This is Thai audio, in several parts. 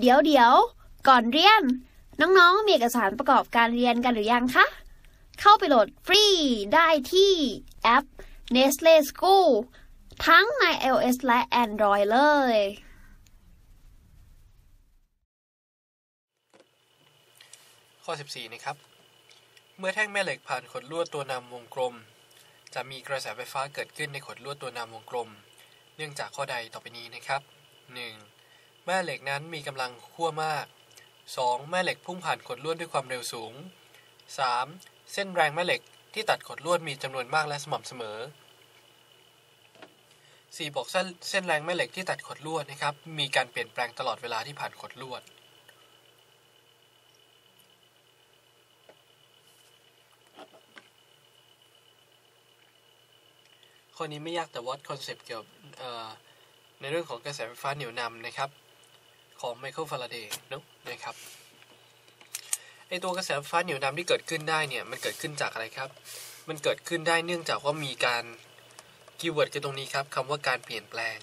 เดี๋ยวเดี๋ยวก่อนเรียน น้องๆ มีเอกสารประกอบการเรียนกันหรือยังคะ เข้าไปโหลดฟรีได้ที่แอป Nestle School ทั้งใน iOS และ Android เลย ข้อ 14 นะครับ เมื่อแท่งแม่เหล็กผ่านขดลวดตัวนำวงกลม จะมีกระแสไฟฟ้าเกิดขึ้นในขดลวดตัวนำวงกลม เนื่องจากข้อใดต่อไปนี้นะครับ 1. แม่เหล็กนั้นมีกำลังขั้วมาก 2. แม่เหล็กพุ่งผ่านขดลวดด้วยความเร็วสูง 3. เส้นแรงแม่เหล็กที่ตัดขดลวดมีจำนวนมากและสม่ำเสมอ 4. บอกเส้นแรงแม่เหล็กที่ตัดขดลวดนะครับ มีการเปลี่ยนแปลงตลอดเวลาที่ผ่านขดลวด ข้อนี้ไม่ยากแต่วัด concept เกี่ยวกับในเรื่องของกระแสไฟฟ้าเหนี่ยวนำนะครับ ของไมเคิลฟาราเดย์เนอะนะครับไอ้ตัวกระแสไฟฟ้าเหนี่ยวนำที่เกิดขึ้นได้เนี่ยมันเกิดขึ้นจากอะไรครับ มันเกิดขึ้นได้เนื่องจากว่ามีการ keyword คือตรงนี้ครับคำว่าการเปลี่ยนแปลง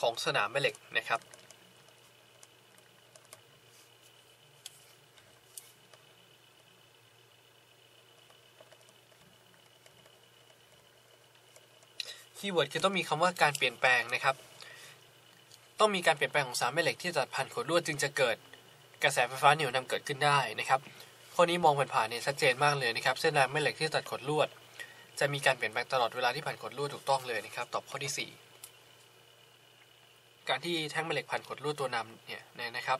ของสนามแม่เหล็กนะครับkeyword คือต้องมีคำว่าการเปลี่ยนแปลงนะครับ ต้องมีการเปลี่ยนแปลงของสนามแม่เหล็กที่ตัดผ่านขดลวดจึงจะเกิดกระแสไฟฟ้าเหนี่ยวนำเกิดขึ้นได้นะครับข้อนี้มองผ่านๆเนี่ยชัดเจนมากเลยนะครับ เส้นแรงแม่เหล็กที่ตัดขดลวด จะมีการเปลี่ยนแปลงตลอดเวลาที่ผ่านขดลวดถูกต้องเลยนะครับ ตอบข้อที่ 4 การที่แท่งแม่เหล็กผ่านขดลวดตัวนำเนี่ยนะครับ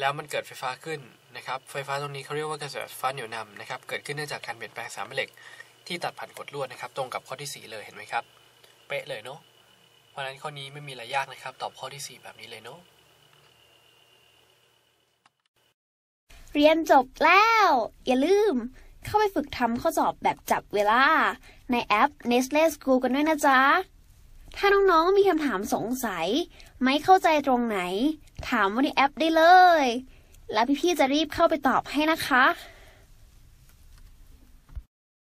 แล้วมันเกิดไฟฟ้าขึ้นนะครับ ไฟฟ้าตรงนี้เขาเรียกว่ากระแสไฟฟ้าเหนี่ยวนำนะครับ เกิดขึ้นเนื่องจากการเปลี่ยนแปลงสนามแม่เหล็กที่ตัดผ่านขดลวดนะครับ ตรงกับข้อที่ 4 เลยเห็นไหมครับ เป๊ะเลยเนาะ เพราะฉะนั้นข้อนี้ไม่มีอะไรยากนะครับ ตอบข้อที่ 4 แบบนี้เลยเนาะเรียนจบแล้ว อย่าลืม เข้าไปฝึกทำข้อสอบแบบจับเวลา ในแอป Nestle School กันด้วยนะจ๊ะ ถ้าน้องๆมีคำถามสงสัย ไม่เข้าใจตรงไหน ถามว่าในแอปได้เลย แล้วพี่ๆจะรีบเข้าไปตอบให้นะคะ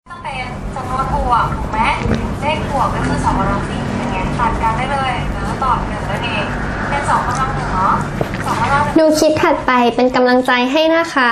ต้องเป็นจำนวนบวกถูกไหมเลขบวกก็คือสองกำลังสี่อย่า งเงี้ยขาดกันได้เลยแล้วตอบหนึ่งนั่นเองเป็นสองกำลังหนึ่งเนาะสองกำลังหนึ่ง ดูคลิปถัดไปเป็นกำลังใจให้นะคะ